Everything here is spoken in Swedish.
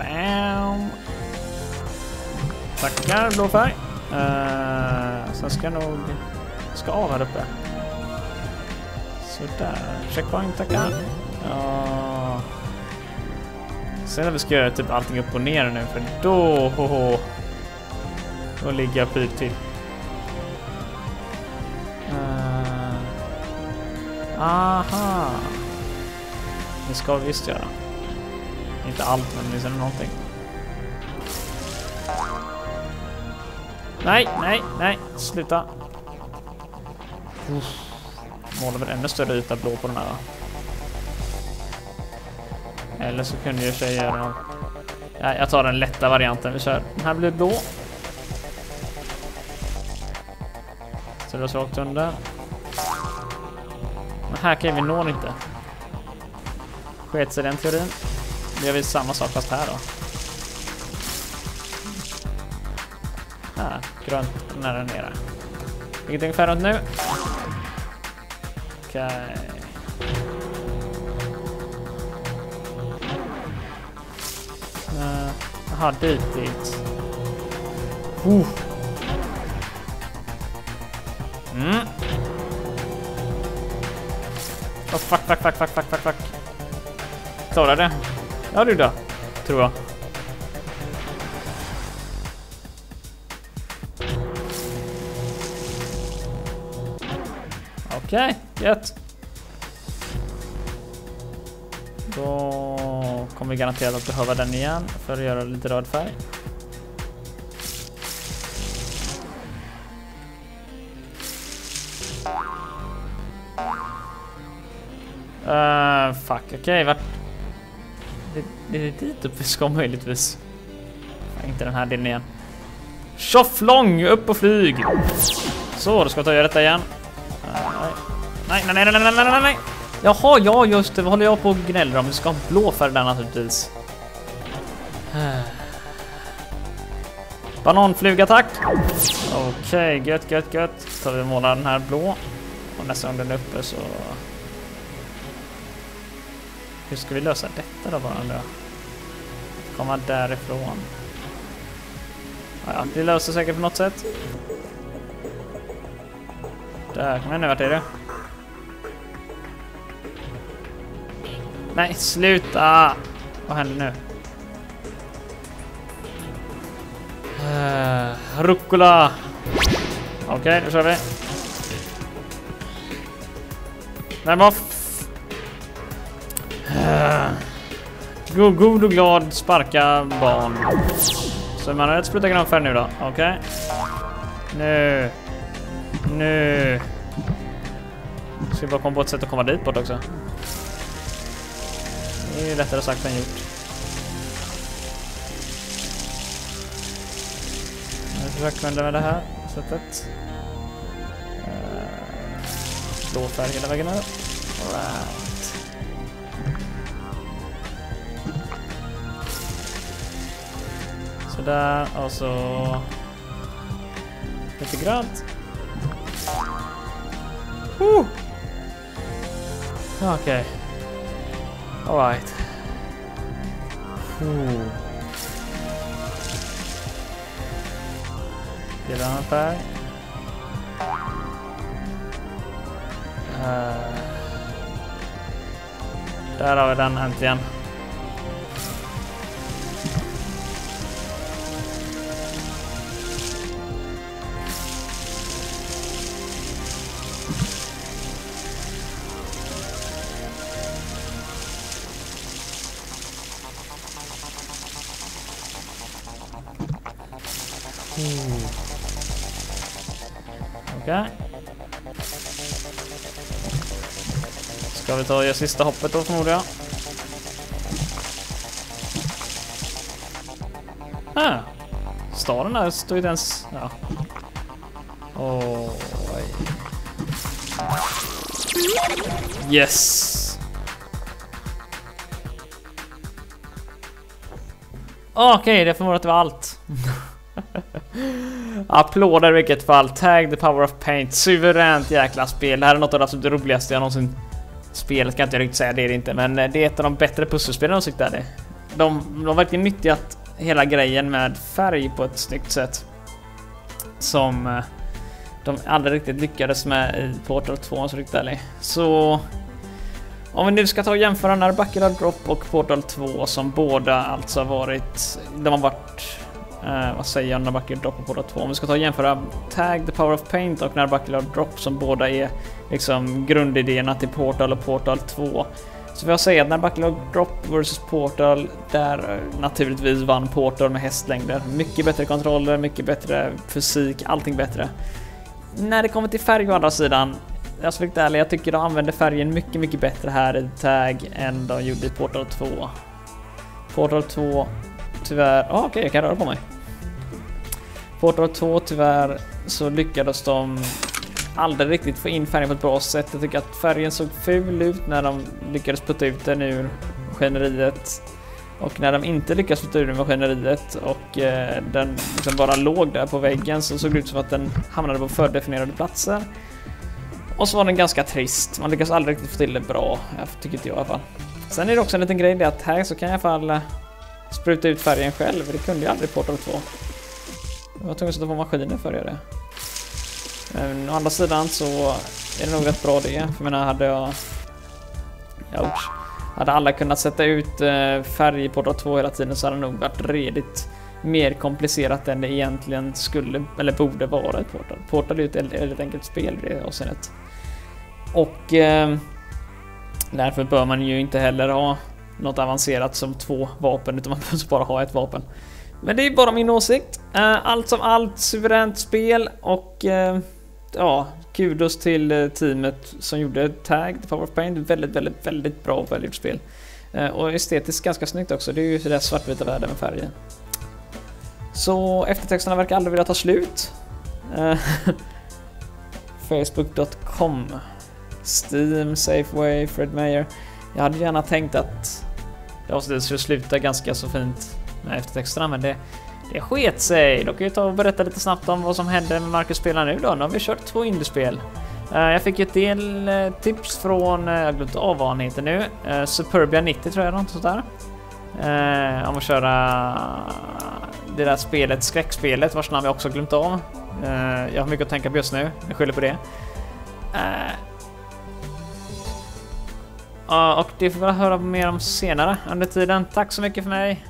Bam! Tackar, blå färg. Uh, sen ska jag nog... Ska av här uppe. Sådär. Checkpoint, tackar. Ja... Sen när vi ska göra typ allting upp och ner nu, för då... Ho, ho, då ligger jag pyrt till. Uh, aha! Det ska vi visst göra. Inte allt, men åtminstone någonting. Nej, nej, nej, sluta. Uff. Målar väl ännu större yta blå på den här? Eller så kunde jag sig göra... Ja, jag tar den lätta varianten, vi kör. Den här blir blå. Så det var svagt under. Men här kan vi nå inte. Sket sig den teorin. Då gör vi samma sak fast här då. Här, grönt nära nere. Vilket ungefär runt nu. Okej. Eh, okay. Jaha, uh, dit, dit. Uh. Mm. Oh, fuck, fuck, fuck, fuck, fuck, fuck, fuck. Klarar det? Ja, du då. Tror jag. Okej, okay, gött. Då kommer vi garanterat att behöva den igen för att göra lite röd färg. Uh, fuck, okej, okay, vart... Det, det är dit upp vi ska möjligtvis. Fan, inte den här delen igen. Tjofflång, upp och flyg! Så, då ska vi ta och göra detta igen. Uh, nej, nej, nej, nej, nej, nej, nej! Jaha, ja just det. Vad håller jag på och gnäller om? Vi ska ha blå färg där naturligtvis. Bananflugattack! Okej, okay, gött, gött, gött. Tar vi och målar den här blå. Och nästa gång den är uppe så... Hur ska vi lösa detta då bara då? Komma därifrån. Ja, ja, det löser säkert på något sätt. Där, kom igen nu, vart är det? Nej, sluta! Vad händer nu? Uh, rucola! Okej, okay, då kör vi. Nej, vad Eh. god, god och glad sparka barn. Så man har rätt spruta grön färg nu då. Okej. Okay. Nu. Nu. Ska bara komma på ett sätt att komma dit bort också. Det är ju lättare sagt än gjort. Jag försöker vända med det här sättet. Eh. Blå färg hela vägen upp. Right. Sådär, och så lite grönt. Okej. Okay. Alright. Get on back. Uh, där har vi den äntligen. Okej. Okay. Ska vi ta och göra sista hoppet då förmodar jag. Ah. Staden där står inte ens... Ja. Oh, yes! Okej, okay, det förmodar att det var allt. Applåder i vilket fall. Tag the power of paint. Suveränt jäkla spel. Det här är något av det absolut roligaste jag någonsin spelat. Kan inte jag riktigt säga, det är det inte. Men eh, det är ett av de bättre pusselspelen jag tyckte det. de, de har verkligen nyttjat hela grejen med färg på ett snyggt sätt. Som eh, de aldrig riktigt lyckades med i Portal 2 om jag riktigt ärlig. Så om vi nu ska ta och jämföra Narbacular Drop och Portal 2 som båda alltså har varit... De har varit... Eh, vad säger jag? Narbacular Drop och Portal 2. Om vi ska ta och jämföra Tag the Power of Paint och Narbacular Drop som båda är liksom grundidéerna till Portal och Portal 2. Så får jag säga att Narbacular Drop vs Portal, där naturligtvis vann Portal med hästlängder. Mycket bättre kontroller, mycket bättre fysik, allting bättre. När det kommer till färg å andra sidan, jag ska vara ärlig, jag tycker de använder färgen mycket, mycket bättre här i Tag än de gjorde i Portal 2. Portal 2, tyvärr... Ah, Okej, okay, jag kan röra på mig. Portal 2, tyvärr, så lyckades de aldrig riktigt få in färgen på ett bra sätt. Jag tycker att färgen såg ful ut när de lyckades putta ut den ur maskineriet. Och när de inte lyckades putta ur den maskineriet och eh, den liksom bara låg där på väggen så såg det ut som att den hamnade på fördefinierade platser. Och så var den ganska trist. Man lyckas aldrig riktigt få till det bra, jag tycker inte jag i alla fall. Sen är det också en liten grej det att här så kan jag i alla fall spruta ut färgen själv. Det kunde jag aldrig Portal 2. Jag var tvungen att sätta på maskinen för att göra det. Men å andra sidan så är det nog rätt bra det. För jag menar, hade jag... Ouch. Hade alla kunnat sätta ut eh, färg i Portal 2 hela tiden så hade det nog varit redigt mer komplicerat än det egentligen skulle eller borde vara ett Portal. Portal är ju ett väldigt enkelt spel i det avseendet. Och eh, därför bör man ju inte heller ha något avancerat som två vapen utan man behöver bara ha ett vapen. Men det är bara min åsikt. Eh, allt som allt, suveränt spel och eh, ja, kudos till eh, teamet som gjorde Tag, The Power of Pain. Väldigt, väldigt, väldigt bra välgjort spel. Och estetiskt ganska snyggt också. Det är ju sådär svartvita världen med färger. Så eftertexterna verkar aldrig vilja ta slut. Facebook.com Steam, Safeway, Fred Meyer. Jag hade gärna tänkt att det skulle sluta ganska så fint med eftertexterna men det, det sket sig. Då kan jag ta och berätta lite snabbt om vad som händer med Marcus spelar nu då. Nu har vi kört två indiespel. Eh, jag fick ett del eh, tips från, eh, jag har glömt av vad han heter nu, Superbia 90 tror jag, något sånt där. om att köra det där spelet, skräckspelet vars namn jag också glömt av. jag har mycket att tänka på just nu, jag skyller på det och det får vi höra mer om senare under tiden. Tack så mycket för mig.